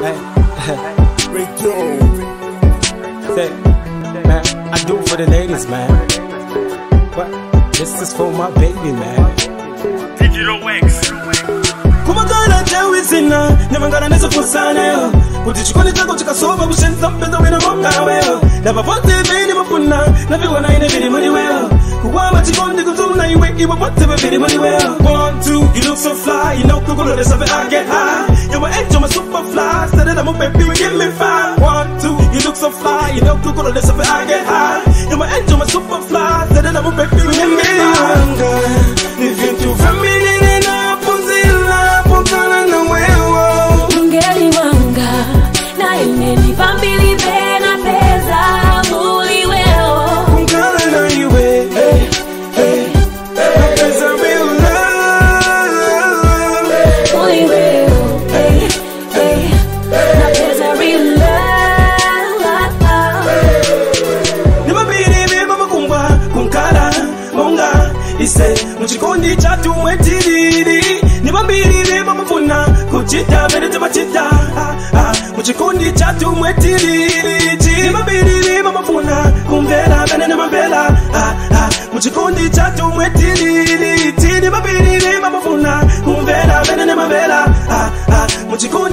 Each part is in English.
Say, man, I do for the ladies, man. But this is for my baby, man. Digital Wax. kumakala nthawi zina nyamangana nezofusaneyo kuti chikondi chako chikasowa kushenza mpeza wina mongaweyo ndapapodzi vili mafuna naviwona ine vili muliweyo kuwama chikondi kuzuna iwe iwe podzi vili muliweyo One, two, you look so fly, you know kukulole sabe I get high My angel, my super fly, said it I'm a baby, give me five. One, two, you look so fly, you know kukulole sabe I get high n'ubundi cyatumwe kiriri niba mbiriye bamuvuna kukita beretse bakita mu kikundi cyatumwe kiriri niba mbiriye bamuvuna kumvera bene n'amabera ah, ah, mu kikundi cyatumwe kiriri niba mbiriye bamuvuna kumvera bene n'amabera mu kikundi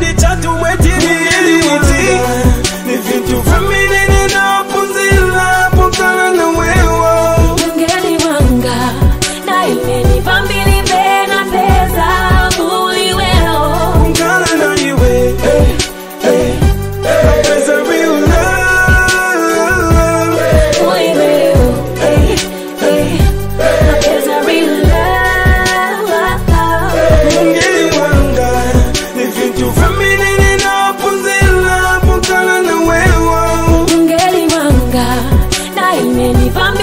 I'm kutana na wewe, na